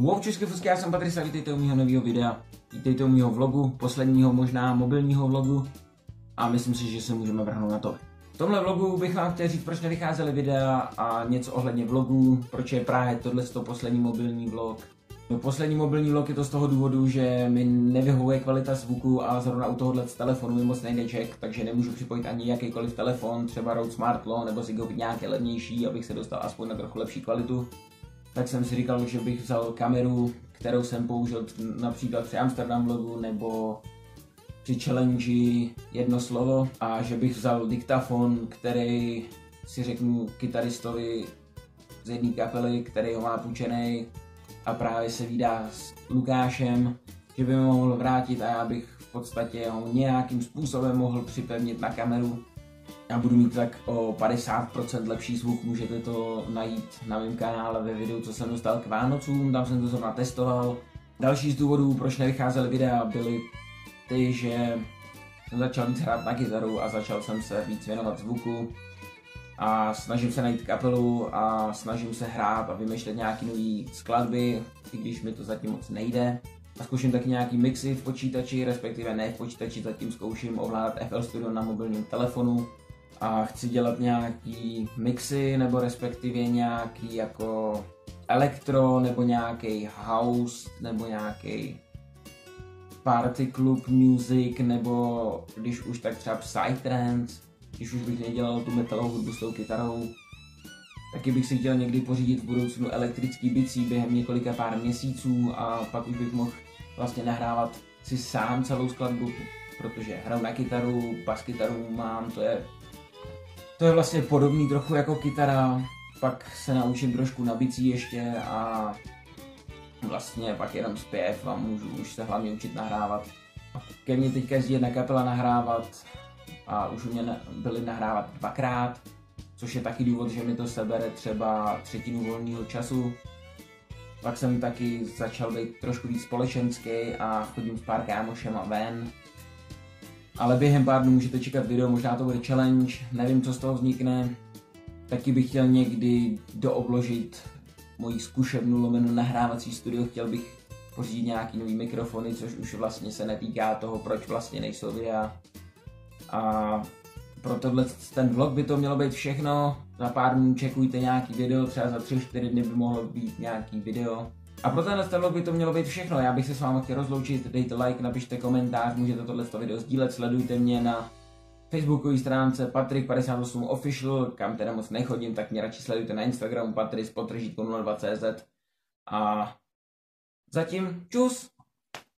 Wow, České fusky, já jsem Patrice a vítejte u mého nového videa. Vítejte u mého vlogu, posledního možná mobilního vlogu. A myslím si, že se můžeme vrhnout na to. V tomhle vlogu bych vám chtěl říct, proč nevycházely videa a něco ohledně vlogů, proč je právě tohle to poslední mobilní vlog. No, poslední mobilní vlog je to z toho důvodu, že mi nevyhovuje kvalita zvuku a zrovna u tohohle telefonu mi moc nejde jack, takže nemůžu připojit ani jakýkoliv telefon, třeba Rode Smart nebo si koupit nějaké levnější, abych se dostal aspoň na trochu lepší kvalitu tak jsem si říkal, že bych vzal kameru, kterou jsem použil například při Amsterdam vlogu nebo při challenge jedno slovo a že bych vzal diktafon, který si řeknu kytaristovi z jedné kapely, který ho má půjčený a právě se vydá s Lukášem, že by mohl vrátit a já bych v podstatě ho nějakým způsobem mohl připevnit na kameru já budu mít tak o 50% lepší zvuk, můžete to najít na mém kanále ve videu, co jsem dostal k Vánocům, tam jsem to zrovna testoval. Další z důvodů, proč nevycházely videa, byly ty, že jsem začal víc hrát na kytaru a začal jsem se víc věnovat zvuku a snažím se najít kapelu a snažím se hrát a vymýšlet nějaký nový skladby, i když mi to zatím moc nejde. A zkouším taky nějaký mixy v počítači, respektive ne v počítači, zatím zkouším ovládat FL Studio na mobilním telefonu. A chci dělat nějaký mixy nebo respektive nějaký jako elektro nebo nějaký house nebo nějaký party club music nebo když už tak třeba psytrance, když už bych nedělal tu metalovou hudbu s tou kytarou, taky bych si chtěl někdy pořídit v budoucnu elektrický bicí během několika pár měsíců a pak už bych mohl vlastně nahrávat si sám celou skladbu, protože hraju na kytaru, bas kytaru mám, to je to je vlastně podobný trochu jako kytara, pak se naučím trošku na bicí ještě a vlastně pak jenom zpěv a můžu už se hlavně učit nahrávat. Ke mně teďka jezdí jedna kapela nahrávat a už u mě byli nahrávat dvakrát, což je taky důvod, že mi to sebere třeba třetinu volného času. Pak jsem taky začal být trošku víc společenský a chodím s pár kámošema ven, ale během pár dnů můžete čekat video, možná to bude challenge, nevím, co z toho vznikne. Taky bych chtěl někdy doobložit moji zkušebnu lomenu nahrávací studio, chtěl bych pořídit nějaký nový mikrofony, což už vlastně se netýká toho, proč vlastně nejsou videa. A pro tohle ten vlog by to mělo být všechno. Za pár dnů čekujte nějaký video, třeba za 3-4 dny by mohlo být nějaký video. A pro tenhle vlog by to mělo být všechno. Já bych se s vámi chtěl rozloučit, dejte like, napište komentář, můžete tohle video sdílet, sledujte mě na facebookové stránce Patrik58 Official, kam teda moc nechodím, tak mě radši sledujte na Instagramu Patris 02cz a zatím čus!